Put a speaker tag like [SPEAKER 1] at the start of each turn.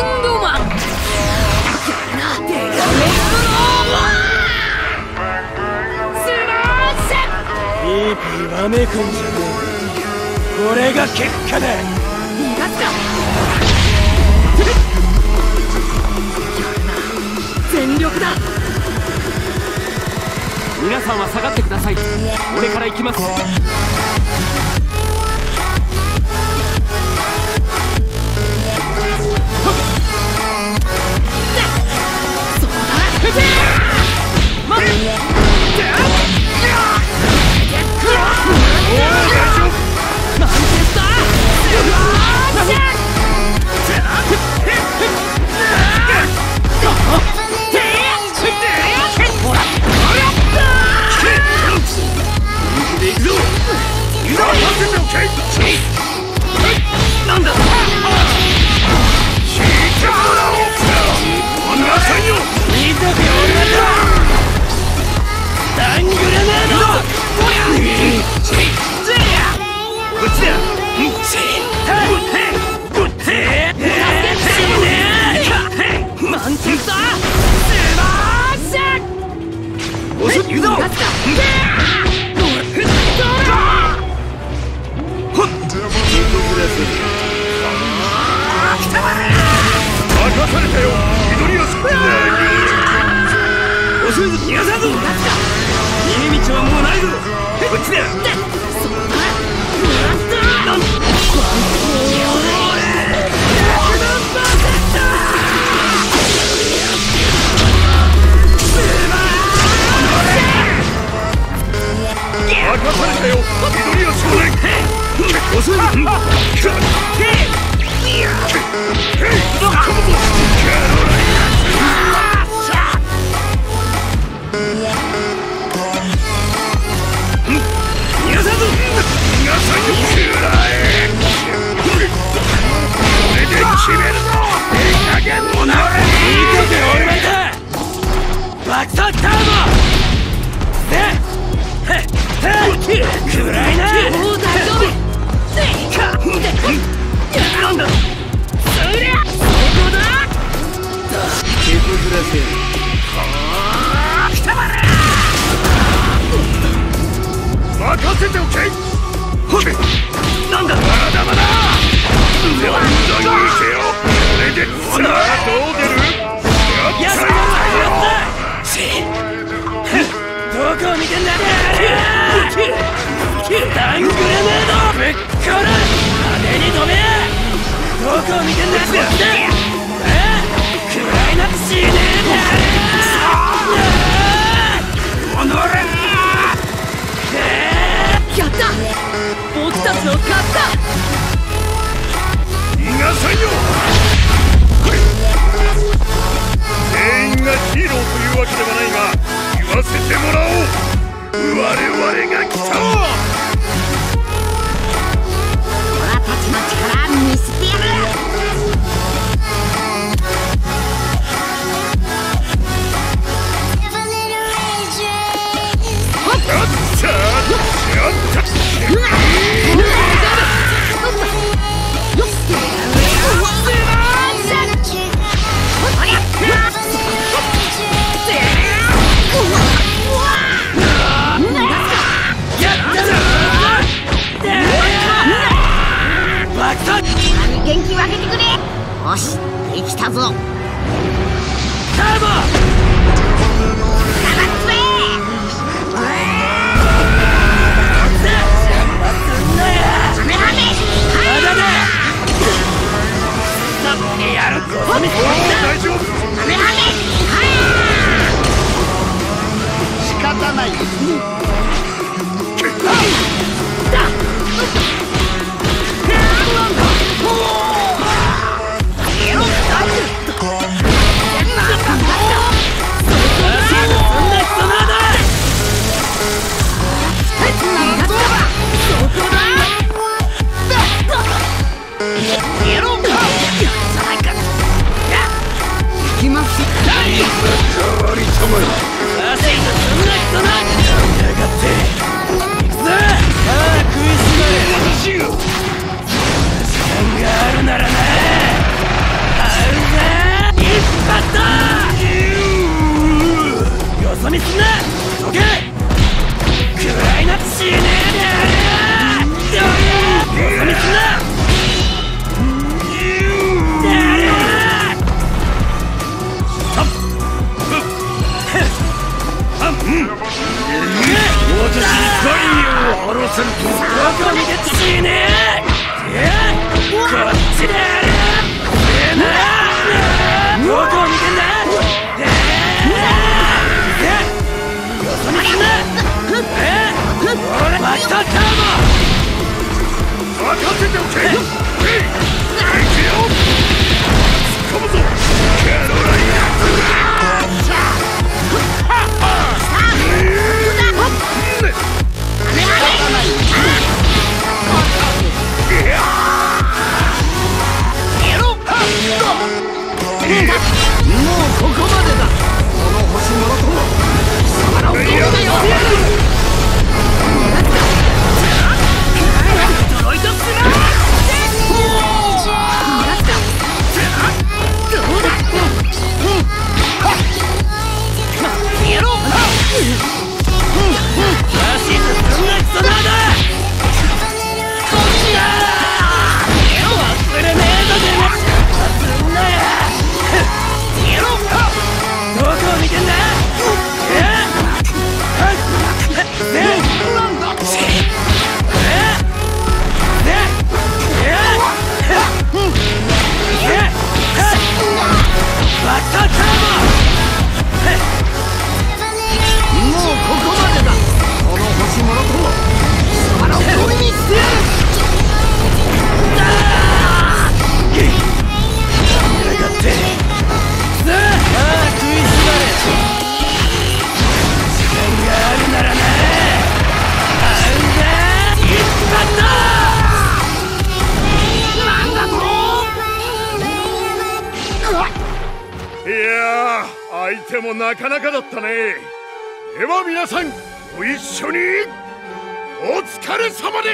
[SPEAKER 1] ングマンス
[SPEAKER 2] マ
[SPEAKER 1] ーシャ
[SPEAKER 2] ピーはめくんじゃねえこれが結果だ逃がすか全力だ。
[SPEAKER 3] 皆さんは下がってください。俺から行きます。
[SPEAKER 1] 逃がさんぞ逃げ道はもうないぞ。こっちだ。
[SPEAKER 2] そっかぞ
[SPEAKER 4] なんだまだまだ。腕は無駄にせよ。これでさあどう出る？
[SPEAKER 2] やったやったしどこを見てんだダングレネードぶっ派に止めどこを見てんだっいなく死ねえんだおのれやった！僕たちの勝った。
[SPEAKER 4] 逃がさんよ。全員がヒーローというわけではないが言わせてもらおう。我々が来た。正确相手もなかなかだったね。では皆さんご一緒にお疲れ様で